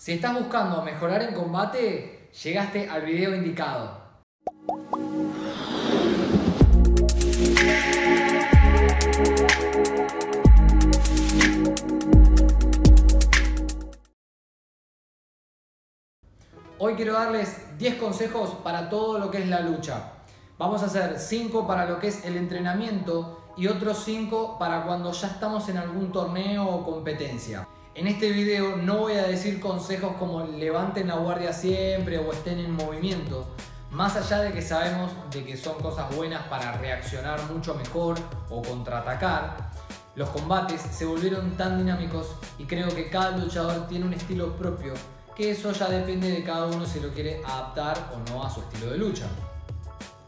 Si estás buscando mejorar en combate, llegaste al video indicado. Hoy quiero darles 10 consejos para todo lo que es la lucha. Vamos a hacer 5 para lo que es el entrenamiento y otros 5 para cuando ya estamos en algún torneo o competencia. En este video no voy a decir consejos como levanten la guardia siempre o estén en movimiento, más allá de que sabemos de que son cosas buenas para reaccionar mucho mejor o contraatacar, los combates se volvieron tan dinámicos y creo que cada luchador tiene un estilo propio que eso ya depende de cada uno si lo quiere adaptar o no a su estilo de lucha.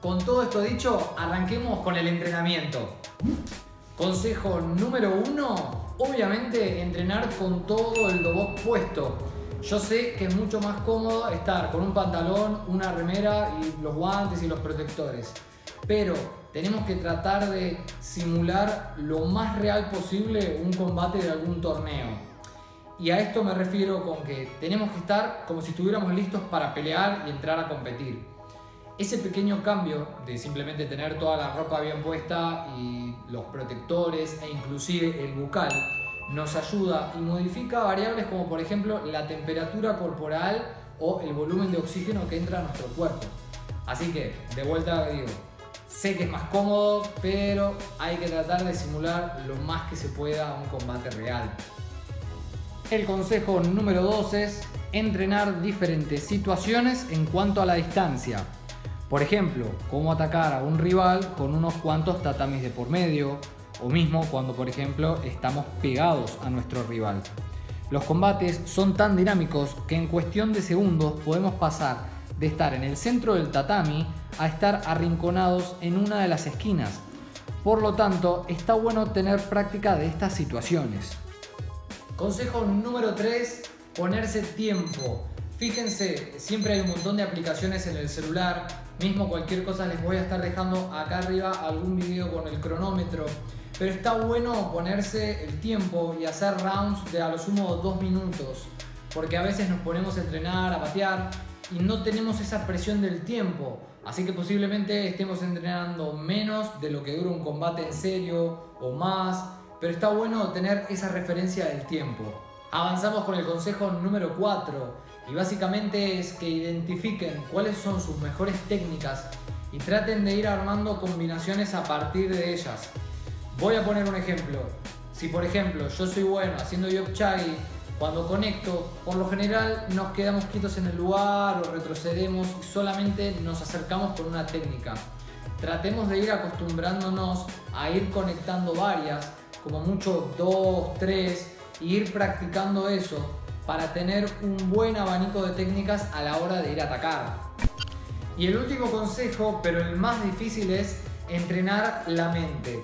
Con todo esto dicho, arranquemos con el entrenamiento. Consejo número uno, obviamente entrenar con todo el dobok puesto. Yo sé que es mucho más cómodo estar con un pantalón, una remera y los guantes y los protectores. Pero tenemos que tratar de simular lo más real posible un combate de algún torneo. Y a esto me refiero con que tenemos que estar como si estuviéramos listos para pelear y entrar a competir. Ese pequeño cambio de simplemente tener toda la ropa bien puesta y los protectores e inclusive el bucal nos ayuda y modifica variables como por ejemplo la temperatura corporal o el volumen de oxígeno que entra a nuestro cuerpo. Así que, de vuelta digo, sé que es más cómodo, pero hay que tratar de simular lo más que se pueda un combate real. El consejo número 2 es entrenar diferentes situaciones en cuanto a la distancia. Por ejemplo, cómo atacar a un rival con unos cuantos tatamis de por medio, o mismo cuando por ejemplo estamos pegados a nuestro rival. Los combates son tan dinámicos que en cuestión de segundos podemos pasar de estar en el centro del tatami a estar arrinconados en una de las esquinas. Por lo tanto, está bueno tener práctica de estas situaciones. Consejo número 3, ponerse tiempo. Fíjense, siempre hay un montón de aplicaciones en el celular, mismo cualquier cosa les voy a estar dejando acá arriba algún video con el cronómetro, pero está bueno ponerse el tiempo y hacer rounds de a lo sumo dos minutos, porque a veces nos ponemos a entrenar, a patear y no tenemos esa presión del tiempo, así que posiblemente estemos entrenando menos de lo que dura un combate en serio o más. Pero está bueno tener esa referencia del tiempo. Avanzamos con el consejo número 4 y básicamente es que identifiquen cuáles son sus mejores técnicas y traten de ir armando combinaciones a partir de ellas. Voy a poner un ejemplo. Si por ejemplo yo soy bueno haciendo chagi, cuando conecto, por lo general nos quedamos quietos en el lugar o retrocedemos y solamente nos acercamos con una técnica. Tratemos de ir acostumbrándonos a ir conectando varias como mucho dos, tres, e ir practicando eso para tener un buen abanico de técnicas a la hora de ir a atacar. Y el último consejo, pero el más difícil, es entrenar la mente.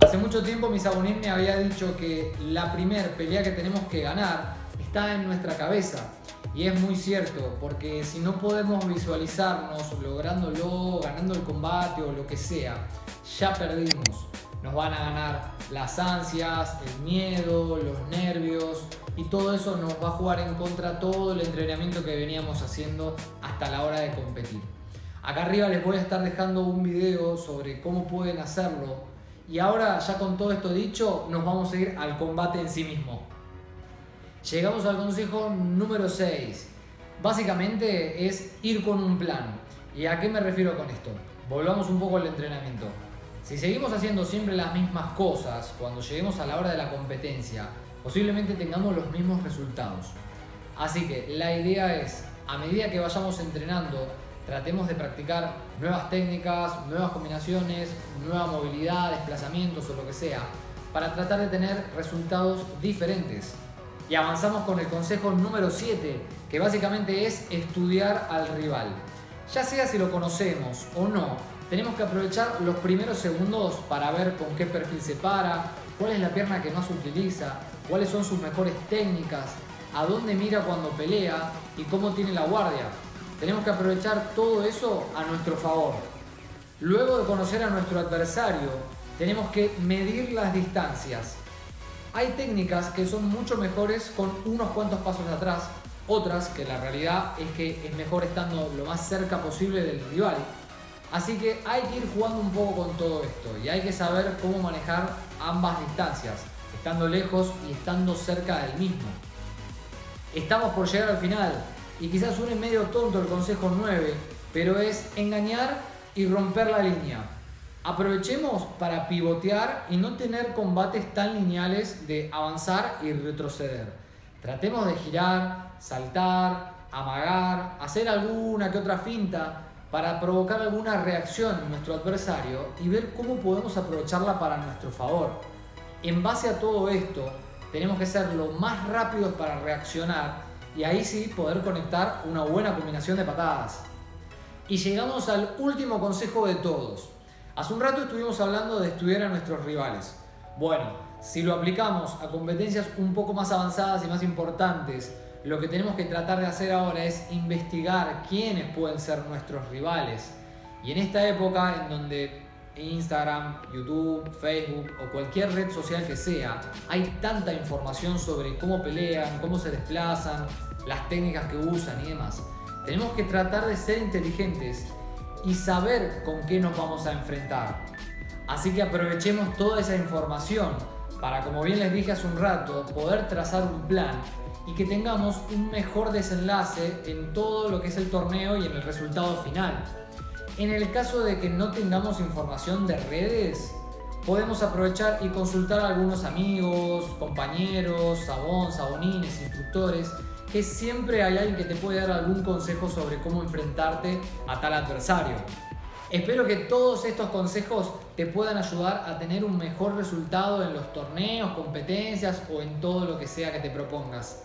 Hace mucho tiempo mi sabonín me había dicho que la primer pelea que tenemos que ganar está en nuestra cabeza. Y es muy cierto, porque si no podemos visualizarnos lográndolo, ganando el combate o lo que sea, ya perdimos nos van a ganar las ansias, el miedo, los nervios y todo eso nos va a jugar en contra todo el entrenamiento que veníamos haciendo hasta la hora de competir. Acá arriba les voy a estar dejando un video sobre cómo pueden hacerlo y ahora ya con todo esto dicho nos vamos a ir al combate en sí mismo. Llegamos al consejo número 6. Básicamente es ir con un plan. ¿Y a qué me refiero con esto? Volvamos un poco al entrenamiento. Si seguimos haciendo siempre las mismas cosas cuando lleguemos a la hora de la competencia, posiblemente tengamos los mismos resultados. Así que la idea es, a medida que vayamos entrenando, tratemos de practicar nuevas técnicas, nuevas combinaciones, nueva movilidad, desplazamientos o lo que sea, para tratar de tener resultados diferentes. Y avanzamos con el consejo número 7, que básicamente es estudiar al rival. Ya sea si lo conocemos o no, tenemos que aprovechar los primeros segundos para ver con qué perfil se para, cuál es la pierna que más utiliza, cuáles son sus mejores técnicas, a dónde mira cuando pelea y cómo tiene la guardia. Tenemos que aprovechar todo eso a nuestro favor. Luego de conocer a nuestro adversario, tenemos que medir las distancias. Hay técnicas que son mucho mejores con unos cuantos pasos atrás otras que la realidad es que es mejor estando lo más cerca posible del rival. Así que hay que ir jugando un poco con todo esto y hay que saber cómo manejar ambas distancias, estando lejos y estando cerca del mismo. Estamos por llegar al final y quizás suene medio tonto el consejo 9, pero es engañar y romper la línea. Aprovechemos para pivotear y no tener combates tan lineales de avanzar y retroceder. Tratemos de girar, saltar, amagar, hacer alguna que otra finta para provocar alguna reacción en nuestro adversario y ver cómo podemos aprovecharla para nuestro favor. En base a todo esto, tenemos que ser lo más rápidos para reaccionar y ahí sí poder conectar una buena combinación de patadas. Y llegamos al último consejo de todos. Hace un rato estuvimos hablando de estudiar a nuestros rivales. Bueno, si lo aplicamos a competencias un poco más avanzadas y más importantes, lo que tenemos que tratar de hacer ahora es investigar quiénes pueden ser nuestros rivales. Y en esta época en donde Instagram, YouTube, Facebook o cualquier red social que sea, hay tanta información sobre cómo pelean, cómo se desplazan, las técnicas que usan y demás tenemos que tratar de ser inteligentes y saber con qué nos vamos a enfrentar. Así que aprovechemos toda esa información para, como bien les dije hace un rato, poder trazar un plan y que tengamos un mejor desenlace en todo lo que es el torneo y en el resultado final. En el caso de que no tengamos información de redes, podemos aprovechar y consultar a algunos amigos, compañeros, sabón, sabonines, instructores que siempre hay alguien que te puede dar algún consejo sobre cómo enfrentarte a tal adversario. Espero que todos estos consejos te puedan ayudar a tener un mejor resultado en los torneos, competencias o en todo lo que sea que te propongas.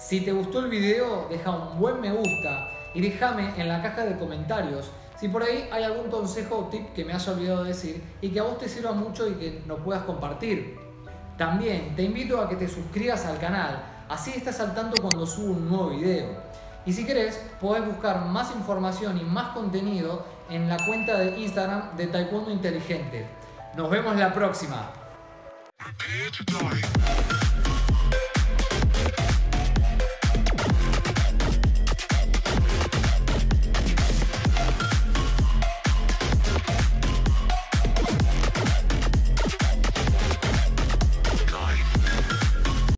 Si te gustó el video, deja un buen me gusta y déjame en la caja de comentarios si por ahí hay algún consejo o tip que me haya olvidado decir y que a vos te sirva mucho y que nos puedas compartir. También te invito a que te suscribas al canal Así estás saltando cuando subo un nuevo video. Y si querés, podés buscar más información y más contenido en la cuenta de Instagram de Taekwondo Inteligente. Nos vemos la próxima.